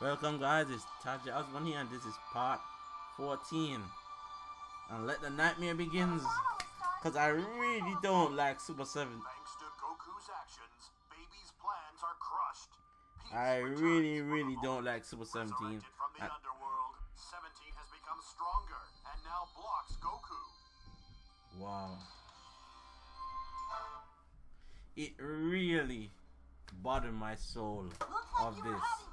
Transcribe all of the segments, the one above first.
Welcome guys, it's Taje Osborne here and this is part 14. And let the nightmare begins. Cause I really don't like Super 7. Thanks to Goku's actions, baby's plans are crushed. I really, really don't like Super 17. From the I- underworld, 17 has become stronger and now blocks Goku. Wow. It really bothered my soul Looks of like this.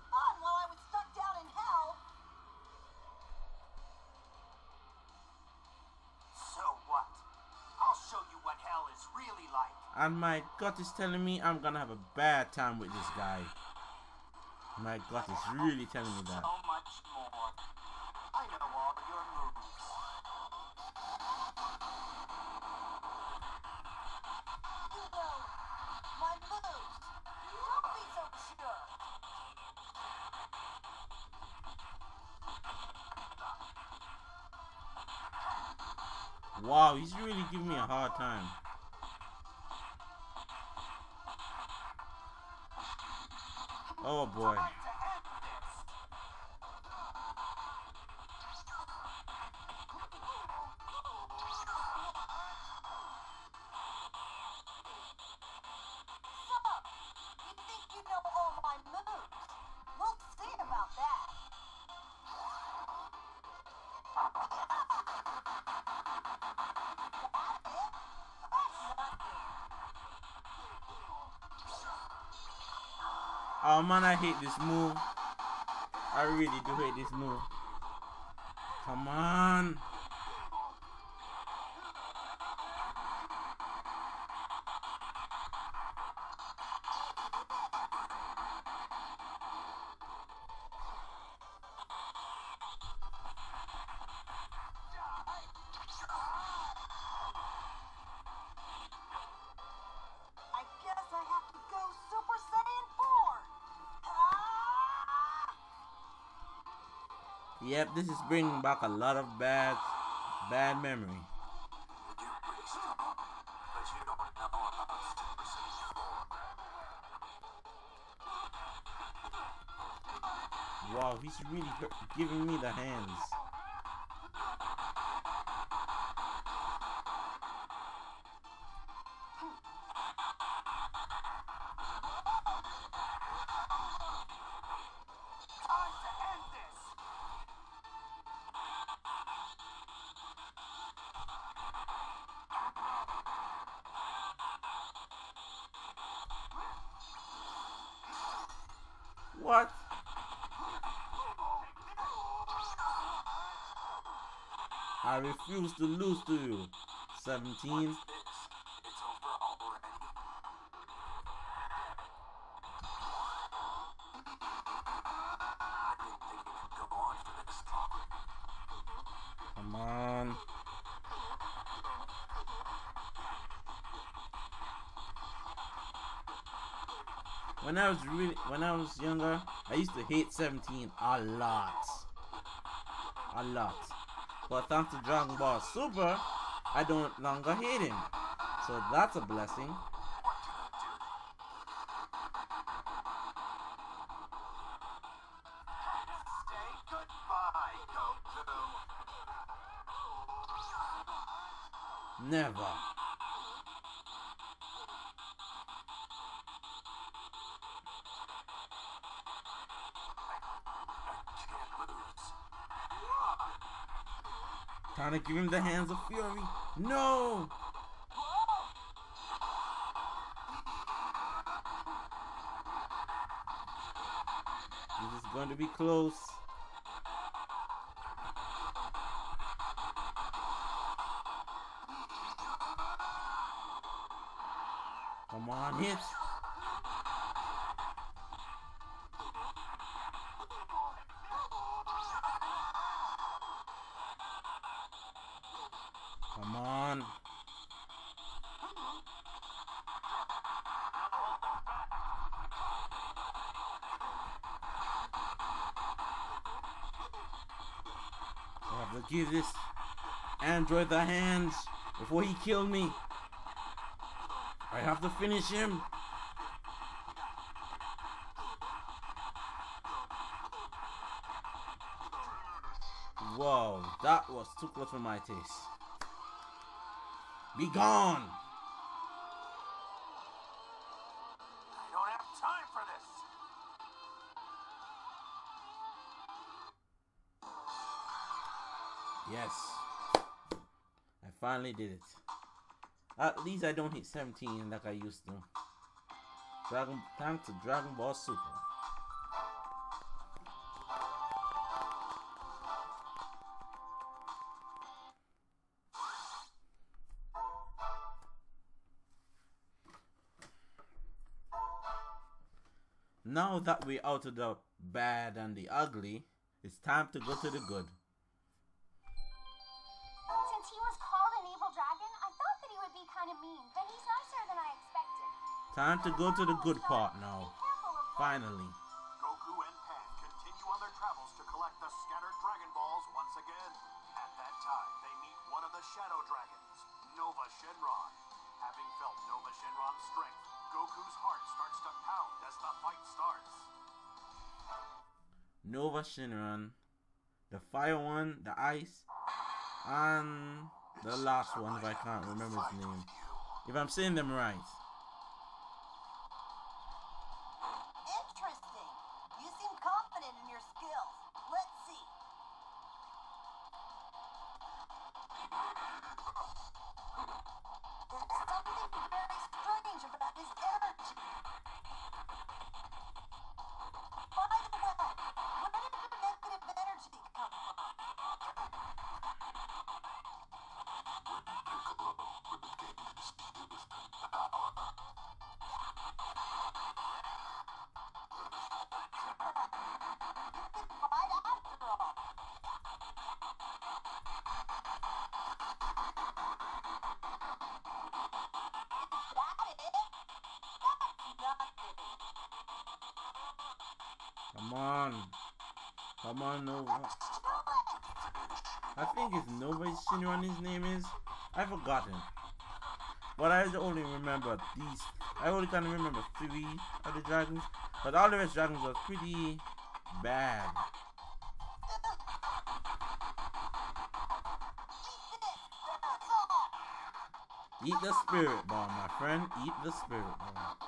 And my gut is telling me I'm gonna have a bad time with this guy. My gut is really telling me that. So much more. I know all your moves. You know, my moves. Don't be so sure. Wow, he's really giving me a hard time. Oh boy. Oh man, I hate this move. I really do hate this move. Come on. Yep, this is bringing back a lot of bad, bad memory. You're pretty strong, but you don't know about Super Saiyan 4. Wow, he's really giving me the hands. What? I refuse to lose to you. 17. When I was really, when I was younger, I used to hate 17 a lot, a lot. But thanks to Dragon Ball Super, I don't longer hate him. So that's a blessing. Never. Trying to give him the hands of fury. No. This is going to be close. Come on, hit. But give this android the hands before he killed me. I have to finish him. Whoa, that was too close for my taste. Be gone! Yes. I finally did it. At least I don't hit 17 like I used to. Dragon thanks to Dragon Ball Super. Now that we're out of the bad and the ugly, it's time to go to the good. Kind of mean, but he's nicer than I expected. Time to go to the good part now. Finally. Goku and Pan continue on their travels to collect the scattered Dragon Balls once again. At that time, they meet one of the Shadow Dragons, Nova Shenron. Having felt Nova Shenron's strength, Goku's heart starts to pound as the fight starts. Nova Shenron, the fire one, the ice, and the last one if I can't remember his name. If I'm saying them right. On. Come on, Nova. I think it's Nova Shenron his name is. I forgot him. But I only remember these. I only can remember three of the dragons. But all the rest dragons are pretty bad. Eat the spirit ball, my friend. Eat the spirit ball.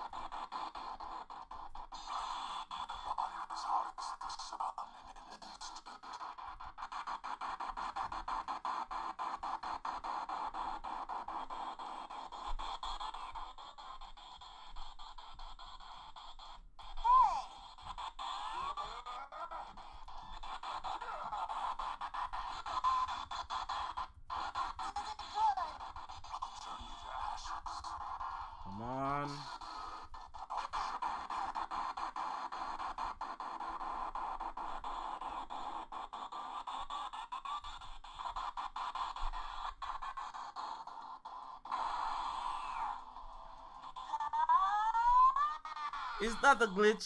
Is that the glitch?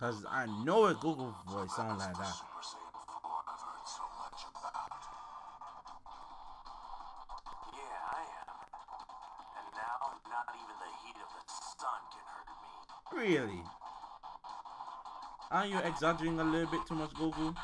Cause I know a Google voice sound like that. Super Saiyan 4 I've heard so much about. Yeah, I am. And now, not even the heat of the sun can hurt me. Really? Are you exaggerating a little bit too much, Goku?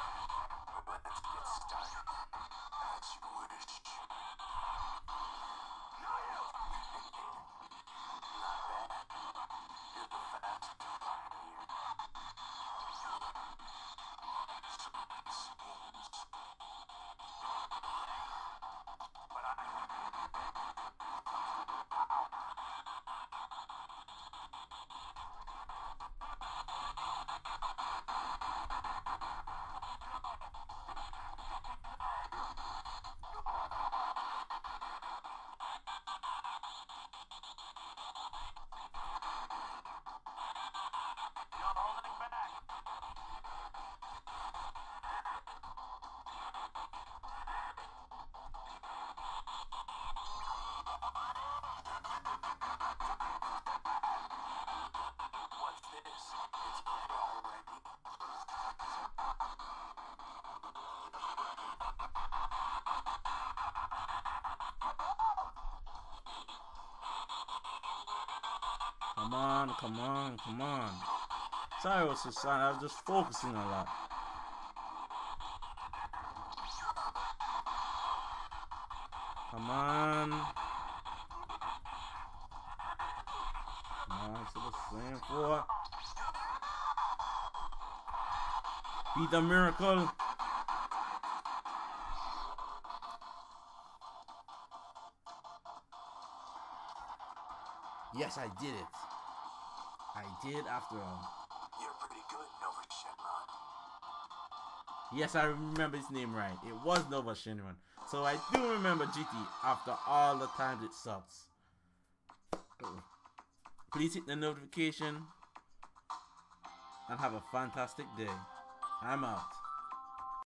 Come on, come on, come on. Sorry, I was silent. I was just focusing a lot. Come on. Come on, to the slam four. Be the miracle. Yes, I did it. I did after all. You're pretty good, Nova Shenron. Yes, I remember his name right. It was Nova Shenron. So I do remember GT after all the times it sucks. Please hit the notification and have a fantastic day. I'm out.